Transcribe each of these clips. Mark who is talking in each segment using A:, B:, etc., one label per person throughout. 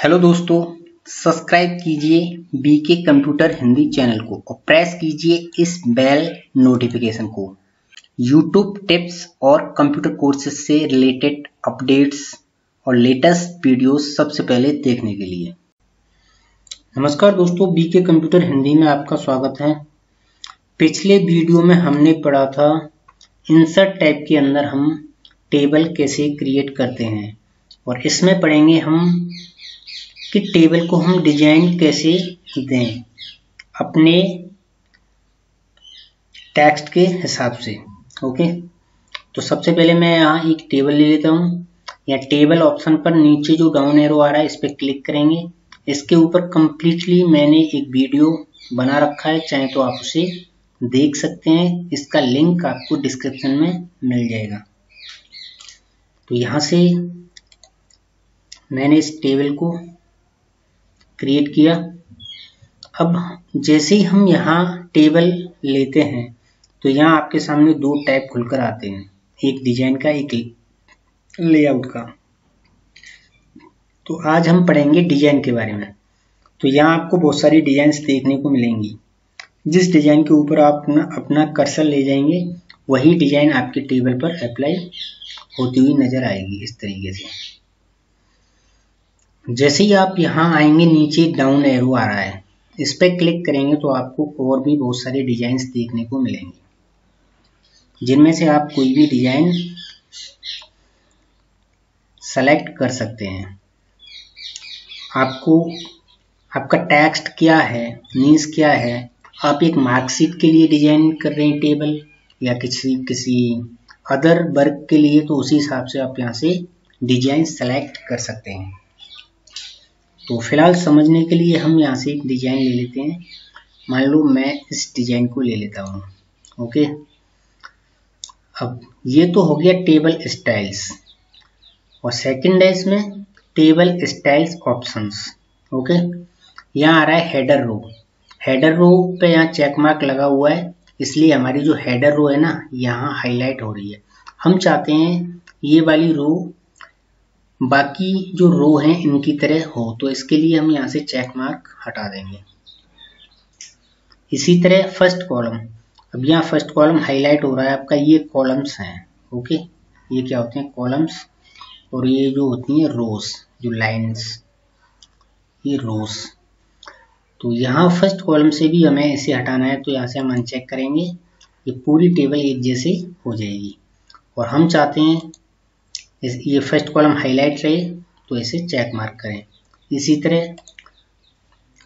A: Hello दोस्तों, subscribe कीजिए BK computer Hindi channel को और प्रेस कीजिए इस बेल नोटिफिकेशन को। यूट्यूब टिप्स और कंप्यूटर कोर्सेज से रिलेटेड अपडेट्स और लेटेस्ट वीडियोस सबसे पहले देखने के लिए। नमस्कार दोस्तों बीके कंप्यूटर हिंदी में आपका स्वागत है। पिछले वीडियो में हमने पढ़ा था इंसर्ट टाइप के अंदर हम टेबल कैसे क्रिएट करते हैं और इसमें पढ़ेंगे हम कि टेबल को हम डिज़ाइन कैसे दें अपने टेक्स्ट के हिसाब से, ओके? तो सबसे पहले मैं यहाँ एक टेबल ले लेता हूँ। या टेबल ऑप्शन पर नीचे जो डाउन एरो आ रहा है, इस पर क्लिक करेंगे। इसके ऊपर कंप्लीटली मैंने एक वीडियो बना रखा है, चाहे तो आप उसे देख सकते हैं। इसका लिंक आपको डिस्क्रिप्शन में मिल जाएगा। तो यहाँ से मैंने इस टेबल को क्रिएट किया। अब जैसे ही हम यहाँ टेबल लेते हैं तो यहाँ आपके सामने दो टैब खुलकर आते हैं। एक डिज़ाइन का, एक लेआउट का। तो आज हम पढ़ेंगे डिज़ाइन के बारे में। तो यहाँ आपको बहुत सारी डिज़ाइन देखने को मिलेंगी। जिस डिज़ाइन के ऊपर आप अपना अपना कर्सर ले जाएँगे, वही डिज़ाइन आपके टेबल पर अप्लाई होती हुई नज़र आएगी इस तरीके से। जैसे ही आप यहाँ आएँगे, नीचे डाउन एरो आ रहा है। इस पर क्लिक करेंगे तो आपको और भी बहुत सारे डिज़ाइन देखने को मिलेंगे। जिनमें से आप कोई भी डिज़ाइन सेलेक्ट कर सकते हैं। आपको, आपका टेक्स्ट क्या है नीस क्या है, आप एक मार्कशीट के लिए डिज़ाइन कर रहे हैं टेबल या किसी किसी अदर वर्क के लिए तो उसी हिसाब से आप यहाँ से डिज़ाइन सेलेक्ट कर सकते हैं। तो फ़िलहाल समझने के लिए हम यहाँ से एक डिज़ाइन ले लेते हैं। मान लो मैं इस डिज़ाइन को ले लेता हूँ ओके अब ये तो हो गया टेबल स्टाइल्स और सेकंड है इसमें टेबल स्टाइल्स ऑप्शंस ओके यहाँ आ रहा है हेडर रो हेडर रो पे यहाँ चेक मार्क लगा हुआ है, इसलिए हमारी जो हेडर रो है ना, यहाँ हाईलाइट हो रही है। हम चाहते हैं ये वाली रो बाकी जो रो हैं, इनकी तरह हो तो इसके लिए हम यहाँ से चेक मार्क हटा देंगे। इसी तरह फ़र्स्ट कॉलम अब यहाँ फ़र्स्ट कॉलम हाईलाइट हो रहा है, आपका ये कॉलम्स हैं ओके ये क्या होते हैं? कॉलम्स और ये जो होती हैं रोज जो लाइंस ये रोज तो यहाँ फ़र्स्ट कॉलम से भी हमें इसे हटाना है तो यहाँ से हम अनचेक करेंगे। ये पूरी टेबल एक जैसे हो जाएगी। और हम चाहते हैं ये फ़र्स्ट कॉलम हाईलाइट रहे तो इसे चेक मार्क करें। इसी तरह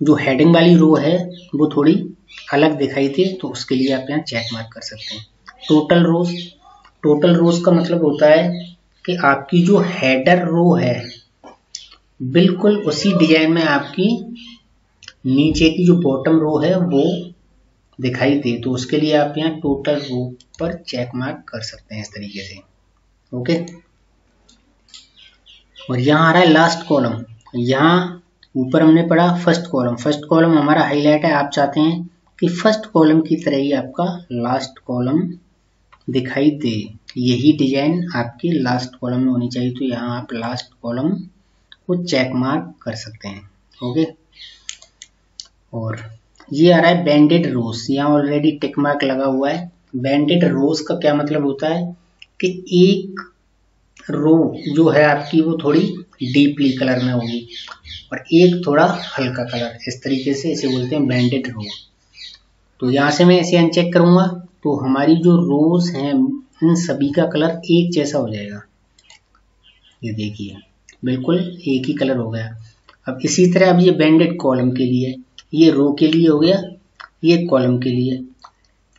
A: जो हेडिंग वाली रो है, वो थोड़ी अलग दिखाई थी तो उसके लिए आप यहाँ चेक मार्क कर सकते हैं। टोटल रोज टोटल रोज का मतलब होता है कि आपकी जो हेडर रो है, बिल्कुल उसी डिज़ाइन में आपकी नीचे की जो बॉटम रो है, वो दिखाई दे तो उसके लिए आप यहाँ टोटल रो पर चेक मार्क कर सकते हैं इस तरीके से। ओके और यहाँ आ रहा है लास्ट कॉलम यहाँ ऊपर हमने पढ़ा फ़र्स्ट कॉलम फ़र्स्ट कॉलम हमारा हाईलाइट है। आप चाहते हैं कि फ़र्स्ट कॉलम की तरह ही आपका लास्ट कॉलम दिखाई दे। यही डिज़ाइन आपकी लास्ट कॉलम में होनी चाहिए। तो यहाँ आप लास्ट कॉलम को चेक मार्क कर सकते हैं। ओके और ये आ रहा है बैंडेड रोज यहाँ ऑलरेडी टिक मार्क लगा हुआ है। बैंडेड रोज का क्या मतलब होता है कि एक रो जो है आपकी, वो थोड़ी डीपली कलर में होगी। और एक थोड़ा हल्का कलर इस तरीके से इसे बोलते हैं बैंडेड रो। तो यहाँ से मैं इसे अनचेक करूँगा तो हमारी जो रोज हैं इन सभी का कलर एक जैसा हो जाएगा। ये देखिए, बिल्कुल एक ही कलर हो गया। अब इसी तरह अब ये बैंडेड कॉलम के लिए, ये रो के लिए हो गया, ये कॉलम के लिए।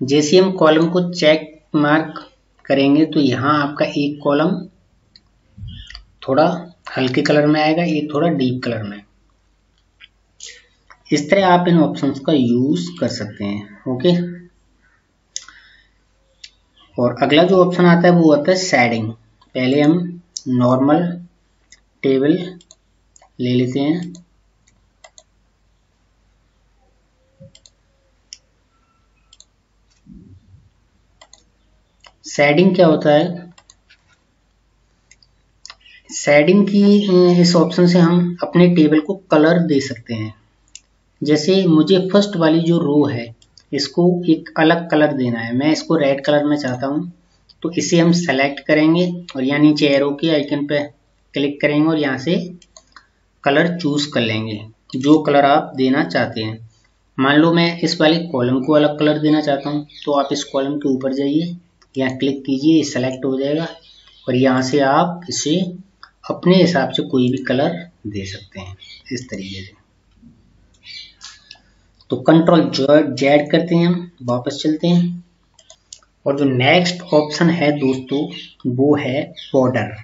A: जैसे हम कॉलम को चेक मार्क करेंगे तो यहाँ आपका एक कॉलम थोड़ा हल्के कलर में आएगा, ये थोड़ा डीप कलर में। इस तरह आप इन ऑप्शंस का यूज़ कर सकते हैं ओके और अगला जो ऑप्शन आता है, वो आता है सैडिंग पहले हम नॉर्मल टेबल ले लेते हैं। सैडिंग क्या होता है? शेडिंग की इस ऑप्शन से हम अपने टेबल को कलर दे सकते हैं। जैसे मुझे फ़र्स्ट वाली जो रो है, इसको एक अलग कलर देना है। मैं इसको रेड कलर में चाहता हूँ तो इसे हम सेलेक्ट करेंगे और यहाँ नीचे एरो के आइकन पे क्लिक करेंगे और यहाँ से कलर चूज़ कर लेंगे, जो कलर आप देना चाहते हैं। मान लो मैं इस वाले कॉलम को अलग कलर देना चाहता हूँ तो आप इस कॉलम के ऊपर जाइए, यहाँ क्लिक कीजिए सेलेक्ट हो जाएगा और यहाँ से आप इसे अपने हिसाब से कोई भी कलर दे सकते हैं, इस तरीके से। तो कंट्रोल जेड करते हैं हम, वापस चलते हैं। और जो नेक्स्ट ऑप्शन है दोस्तों, वो है बॉर्डर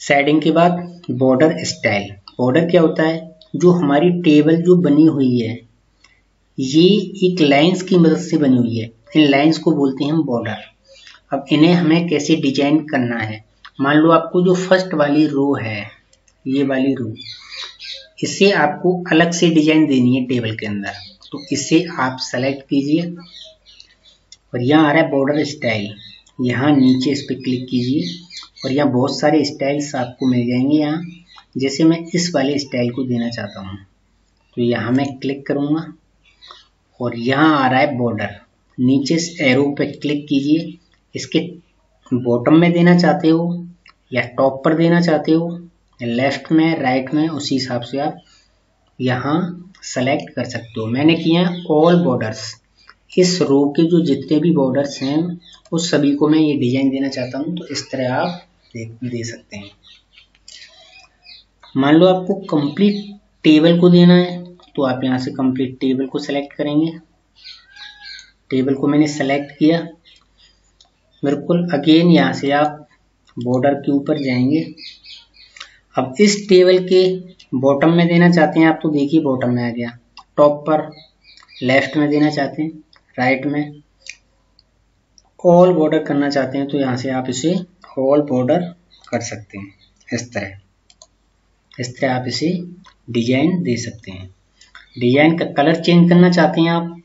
A: सेडिंग के बाद बॉर्डर स्टाइल बॉर्डर क्या होता है? जो हमारी टेबल जो बनी हुई है, ये एक लाइंस की मदद से बनी हुई है। इन लाइंस को बोलते हैं हम बॉर्डर अब इन्हें हमें कैसे डिज़ाइन करना है? मान लो आपको जो फ़र्स्ट वाली रो है, ये वाली रो इसे आपको अलग से डिज़ाइन देनी है टेबल के अंदर। तो इसे आप सेलेक्ट कीजिए और यहाँ आ रहा है बॉर्डर स्टाइल यहाँ नीचे इस पर क्लिक कीजिए और यहाँ बहुत सारे स्टाइल्स आपको मिल जाएँगे यहाँ। जैसे मैं इस वाले स्टाइल को देना चाहता हूँ तो यहाँ मैं क्लिक करूँगा और यहाँ आ रहा है बॉर्डर नीचे एरो पे क्लिक कीजिए। इसके बॉटम में देना चाहते हो या टॉप पर देना चाहते हो लेफ़्ट में राइट में उसी हिसाब से आप यहाँ सेलेक्ट कर सकते हो। मैंने किया ऑल बॉर्डर्स इस रो के जो जितने भी बॉर्डर्स हैं उस सभी को मैं ये डिज़ाइन देना चाहता हूँ तो इस तरह आप दे, दे सकते हैं। मान लो आपको कंप्लीट टेबल को देना है तो आप यहाँ से कंप्लीट टेबल को सेलेक्ट करेंगे। टेबल को मैंने सेलेक्ट किया। बिल्कुल अगेन यहाँ से आप बॉर्डर के ऊपर जाएँगे। अब इस टेबल के बॉटम में देना चाहते हैं, आप तो देखिए बॉटम में आ गया। टॉप पर लेफ़्ट में देना चाहते हैं राइट में। ऑल बॉर्डर करना चाहते हैं तो यहाँ से आप इसे ऑल बॉर्डर कर सकते हैं। इस तरह। इस तरह आप इसे डिज़ाइन दे सकते हैं। डिज़ाइन का कलर चेंज करना चाहते हैं आप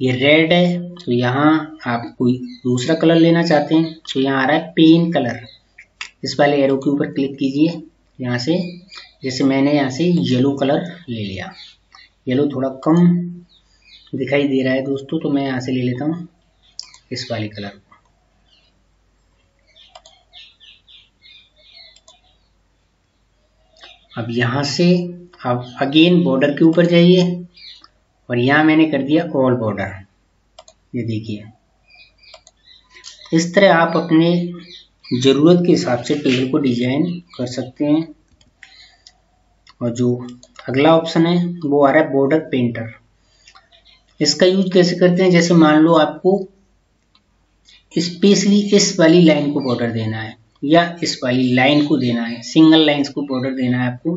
A: ये रेड है तो यहाँ आप कोई दूसरा कलर लेना चाहते हैं तो यहाँ आ रहा है पेन कलर इस वाले एरो के ऊपर क्लिक कीजिए, यहाँ से, जैसे मैंने यहाँ से येलो कलर ले लिया. येलो थोड़ा कम दिखाई दे रहा है दोस्तों तो मैं यहाँ से ले लेता हूँ इस वाले कलर अब यहाँ से आप अगेन बॉर्डर के ऊपर जाइए. और यहाँ मैंने कर दिया ऑल बॉर्डर ये देखिए। इस तरह आप अपने ज़रूरत के हिसाब से टेबल को डिज़ाइन कर सकते हैं। और जो अगला ऑप्शन है, वो आ रहा है बॉर्डर पेंटर इसका यूज़ कैसे करते हैं? जैसे मान लो आपको स्पेशली इस वाली लाइन को बॉर्डर देना है या इस वाली लाइन को देना है। सिंगल लाइंस को बॉर्डर देना है आपको।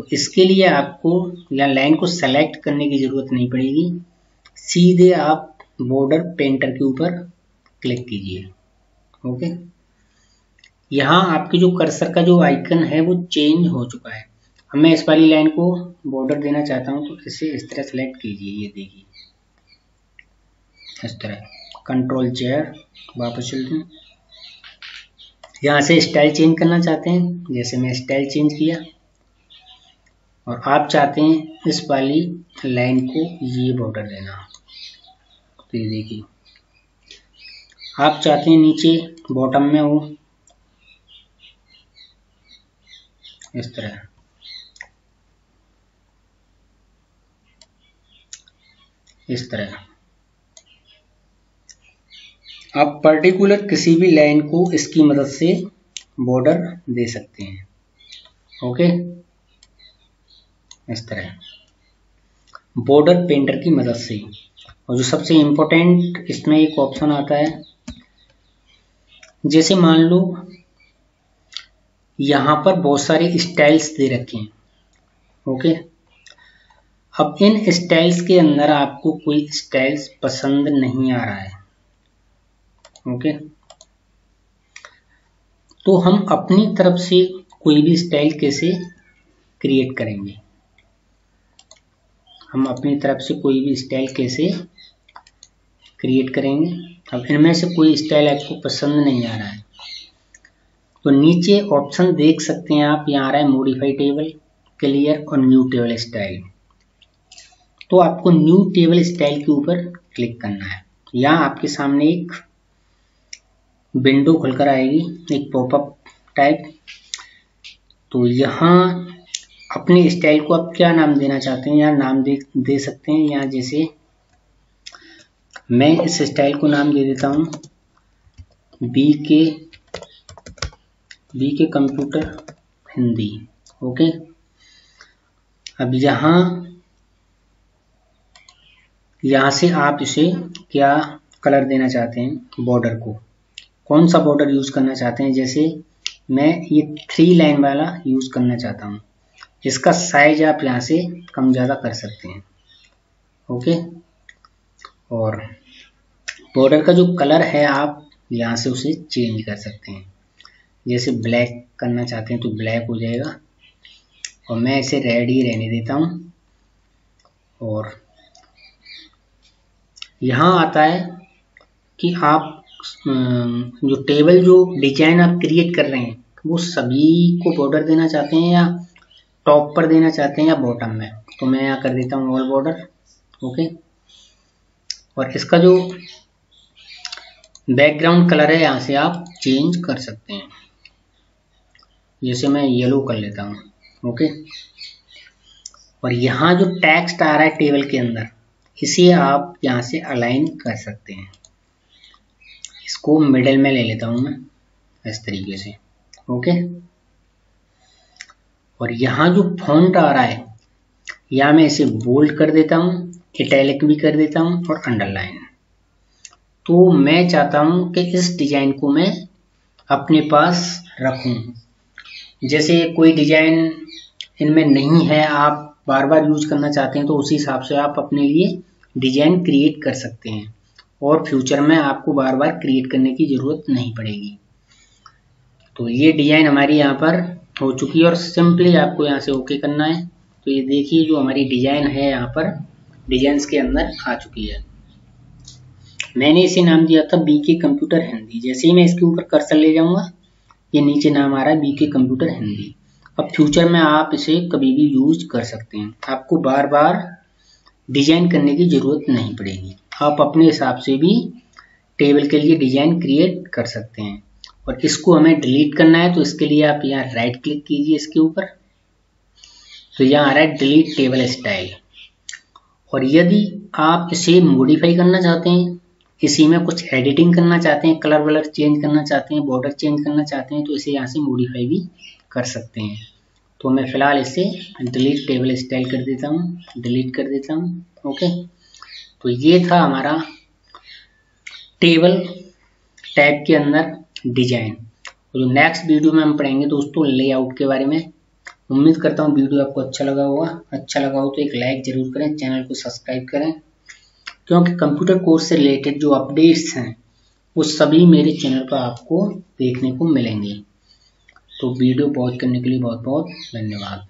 A: तो इसके लिए आपको लाइन को सेलेक्ट करने की ज़रूरत नहीं पड़ेगी। सीधे आप बॉर्डर पेंटर के ऊपर क्लिक कीजिए। ओके यहाँ आपकी जो कर्सर का जो आइकन है, वो चेंज हो चुका है। अब मैं इस वाली लाइन को बॉर्डर देना चाहता हूँ तो इसे इस तरह सेलेक्ट कीजिए, ये देखिए। इस तरह। कंट्रोल चेयर वापस चलते हैं यहाँ से स्टाइल चेंज करना चाहते हैं, जैसे मैं स्टाइल चेंज किया। और आप चाहते हैं इस वाली लाइन को ये बॉर्डर देना। तो ये देखिए। आप चाहते हैं नीचे बॉटम में हो। इस तरह। इस तरह। आप पर्टिकुलर किसी भी लाइन को इसकी मदद से बॉर्डर दे सकते हैं। ओके इस तरह। बॉर्डर पेंटर की मदद से। और जो सबसे इम्पोर्टेंट इसमें एक ऑप्शन आता है। जैसे मान लो, यहाँ पर बहुत सारे स्टाइल्स दे रखे हैं। ओके अब इन स्टाइल्स के अंदर आपको कोई स्टाइल्स पसंद नहीं आ रहा है। ओके तो हम अपनी तरफ़ से कोई भी स्टाइल कैसे क्रिएट करेंगे? हम अपनी तरफ़ से कोई भी स्टाइल कैसे क्रिएट करेंगे? अब इनमें से कोई स्टाइल आपको पसंद नहीं आ रहा है। तो नीचे ऑप्शन देख सकते हैं आप, यहाँ आ रहा है मोडिफाई टेबल क्लियर और न्यू टेबल स्टाइल तो आपको न्यू टेबल स्टाइल के ऊपर क्लिक करना है। यहाँ आपके सामने एक विंडो खुलकर आएगी, एक पॉपअप टाइप तो यहाँ अपने स्टाइल को आप क्या नाम देना चाहते हैं या नाम दे दे सकते हैं? या जैसे मैं इस स्टाइल को नाम दे देता हूँ बी के बी के कंप्यूटर हिंदी, ओके? अब यहाँ यहाँ से आप इसे क्या कलर देना चाहते हैं? बॉर्डर को। कौन सा बॉर्डर यूज़ करना चाहते हैं? जैसे मैं ये थ्री लाइन वाला यूज़ करना चाहता हूँ। इसका साइज़ आप यहाँ से कम ज़्यादा कर सकते हैं। ओके और बॉर्डर का जो कलर है आप यहाँ से उसे चेंज कर सकते हैं। जैसे ब्लैक करना चाहते हैं तो ब्लैक हो जाएगा। और मैं इसे रेड ही रहने देता हूँ। और यहाँ आता है कि आप जो टेबल जो डिज़ाइन आप क्रिएट कर रहे हैं, वो सभी को बॉर्डर देना चाहते हैं या टॉप पर देना चाहते हैं या बॉटम में? तो मैं यहाँ कर देता हूँ ऑल बॉर्डर ओके और इसका जो बैकग्राउंड कलर है, यहाँ से आप चेंज कर सकते हैं। जैसे मैं येलो कर लेता हूँ ओके और यहाँ जो टेक्स्ट आ रहा है टेबल के अंदर, इसे आप यहाँ से अलाइन कर सकते हैं। इसको मिडल में ले लेता हूँ मैं, इस तरीके से ओके और यहाँ जो फॉन्ट आ रहा है या मैं इसे बोल्ड कर देता हूँ इटैलिक भी कर देता हूँ और अंडरलाइन तो मैं चाहता हूँ कि इस डिज़ाइन को मैं अपने पास रखूँ। जैसे कोई डिज़ाइन इनमें नहीं है, आप बार बार यूज़ करना चाहते हैं तो उसी हिसाब से आप अपने लिए डिज़ाइन क्रिएट कर सकते हैं। और फ्यूचर में आपको बार बार क्रिएट करने की ज़रूरत नहीं पड़ेगी। तो ये डिज़ाइन हमारी यहाँ पर हो चुकी है और सिंपली आपको यहाँ से ओके करना है। तो ये देखिए जो हमारी डिज़ाइन है यहाँ पर डिज़ाइन के अंदर आ चुकी है। मैंने इसे नाम दिया था बी के कंप्यूटर हिंदी जैसे ही मैं इसके ऊपर कर्सर ले जाऊँगा, ये नीचे नाम आ रहा है बी के कंप्यूटर हिंदी अब फ्यूचर में आप इसे कभी भी यूज़ कर सकते हैं। आपको बार बार डिज़ाइन करने की ज़रूरत नहीं पड़ेगी। आप अपने हिसाब से भी टेबल के लिए डिज़ाइन क्रिएट कर सकते हैं। और इसको हमें डिलीट करना है तो इसके लिए आप यहाँ राइट क्लिक कीजिए इसके ऊपर। तो यहाँ आ रहा है डिलीट टेबल स्टाइल और यदि आप इसे मॉडिफाई करना चाहते हैं, इसी में कुछ एडिटिंग करना चाहते हैं कलर वलर चेंज करना चाहते हैं बॉर्डर चेंज करना चाहते हैं तो इसे यहाँ से मॉडिफाई भी कर सकते हैं। तो मैं फ़िलहाल इसे डिलीट टेबल स्टाइल कर देता हूँ डिलीट कर देता हूँ ओके तो ये था हमारा टेबल टैब के अंदर डिज़ाइन। तो जो नेक्स्ट वीडियो में हम पढ़ेंगे दोस्तों लेआउट के बारे में। उम्मीद करता हूँ वीडियो आपको अच्छा लगा होगा। अच्छा लगा हो तो एक लाइक ज़रूर करें चैनल को सब्सक्राइब करें। क्योंकि कंप्यूटर कोर्स से रिलेटेड जो अपडेट्स हैं, वो सभी मेरे चैनल पर आपको देखने को मिलेंगे। तो वीडियो पॉज करने के लिए बहुत बहुत धन्यवाद।